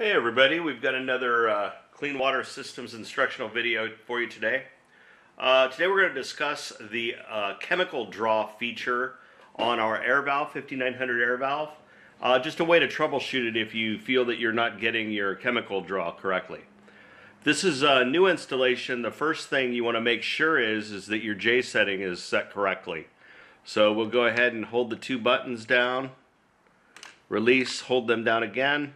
Hey everybody, we've got another uh, Clean Water Systems instructional video for you today. Uh, today we're going to discuss the uh, chemical draw feature on our air valve, 5900 air valve. Uh, just a way to troubleshoot it if you feel that you're not getting your chemical draw correctly. This is a new installation. The first thing you want to make sure is, is that your J setting is set correctly. So we'll go ahead and hold the two buttons down, release, hold them down again,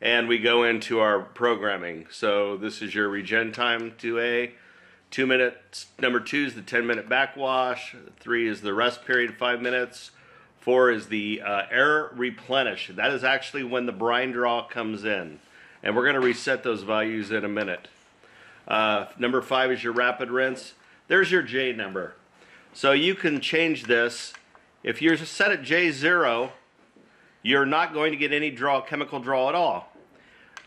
and we go into our programming. So this is your regen time 2A. Two minutes, number two is the 10 minute backwash. Three is the rest period, five minutes. Four is the uh, air replenish. That is actually when the brine draw comes in. And we're going to reset those values in a minute. Uh, number five is your rapid rinse. There's your J number. So you can change this. If you're set at J0, you're not going to get any draw, chemical draw at all.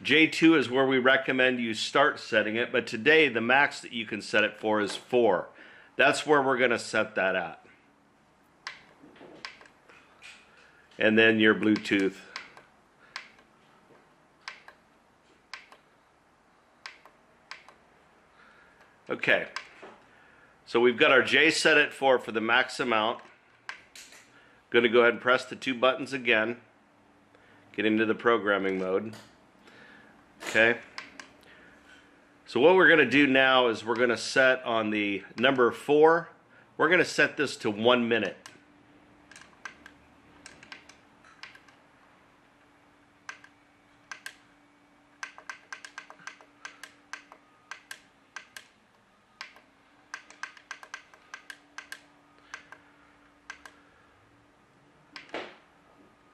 J2 is where we recommend you start setting it, but today the max that you can set it for is 4. That's where we're going to set that at. And then your Bluetooth. Okay, so we've got our J set it for for the max amount. Going to go ahead and press the two buttons again. Get into the programming mode. Okay. So what we're going to do now is we're going to set on the number four, we're going to set this to one minute.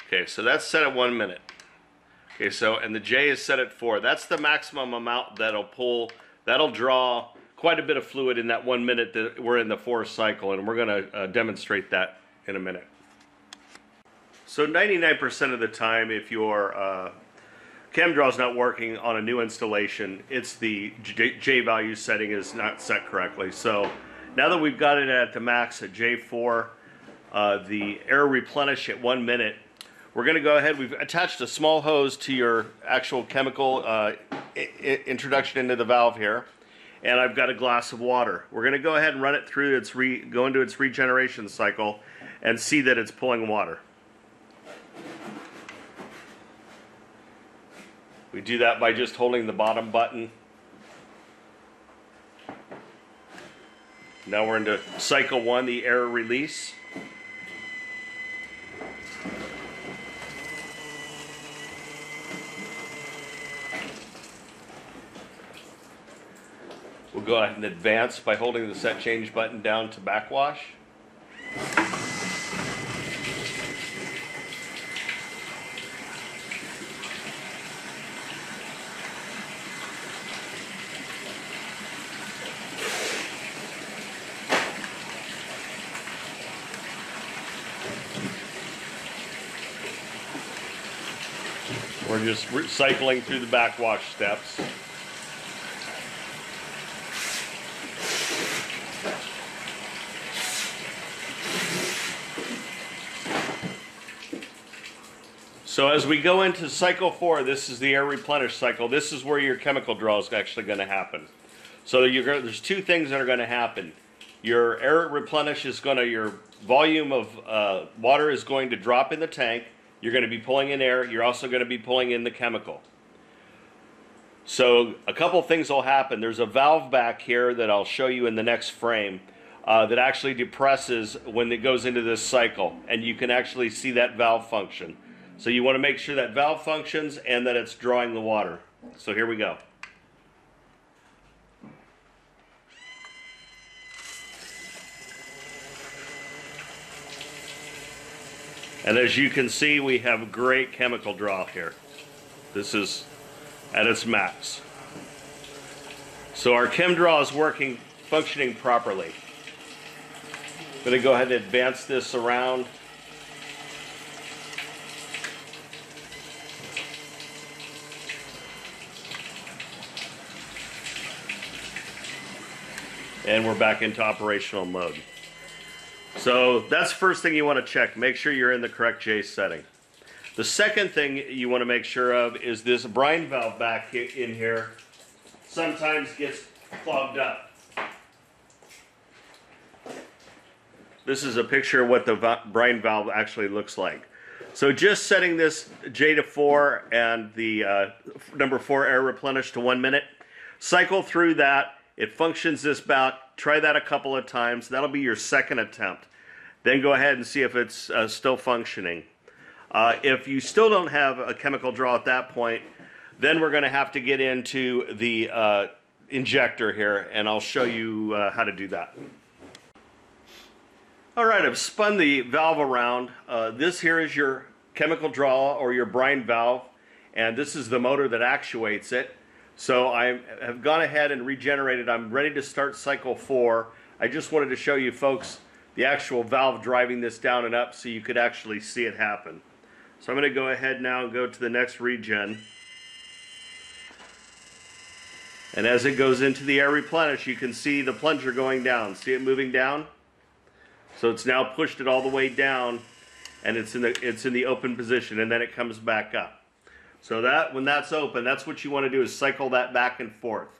Okay, so that's set at one minute. Okay, so, and the J is set at four. That's the maximum amount that'll pull, that'll draw quite a bit of fluid in that one minute that we're in the fourth cycle, and we're gonna uh, demonstrate that in a minute. So 99% of the time, if your uh, chem draw is not working on a new installation, it's the J, J value setting is not set correctly. So now that we've got it at the max at J4, uh, the air replenish at one minute we're going to go ahead. We've attached a small hose to your actual chemical uh, introduction into the valve here. And I've got a glass of water. We're going to go ahead and run it through its re go into its regeneration cycle and see that it's pulling water. We do that by just holding the bottom button. Now we're into cycle one, the air release. We'll go ahead and advance by holding the set change button down to backwash. We're just cycling through the backwash steps. So as we go into cycle four, this is the air replenish cycle. This is where your chemical draw is actually going to happen. So there's two things that are going to happen. Your air replenish is going to, your volume of uh, water is going to drop in the tank. You're going to be pulling in air. You're also going to be pulling in the chemical. So a couple things will happen. There's a valve back here that I'll show you in the next frame uh, that actually depresses when it goes into this cycle. And you can actually see that valve function. So you want to make sure that valve functions and that it's drawing the water. So here we go. And as you can see, we have great chemical draw here. This is at its max. So our chem draw is working, functioning properly. I'm going to go ahead and advance this around and we're back into operational mode. So that's the first thing you want to check. Make sure you're in the correct J setting. The second thing you want to make sure of is this brine valve back in here sometimes gets clogged up. This is a picture of what the brine valve actually looks like. So just setting this J to 4 and the uh, number 4 air replenish to 1 minute, cycle through that. It functions this back. Try that a couple of times. That'll be your second attempt. Then go ahead and see if it's uh, still functioning. Uh, if you still don't have a chemical draw at that point, then we're going to have to get into the uh, injector here, and I'll show you uh, how to do that. All right, I've spun the valve around. Uh, this here is your chemical draw or your brine valve, and this is the motor that actuates it. So I have gone ahead and regenerated. I'm ready to start cycle four. I just wanted to show you folks the actual valve driving this down and up so you could actually see it happen. So I'm going to go ahead now and go to the next regen. And as it goes into the air replenish, you can see the plunger going down. See it moving down? So it's now pushed it all the way down and it's in the it's in the open position and then it comes back up. So that when that's open, that's what you want to do is cycle that back and forth.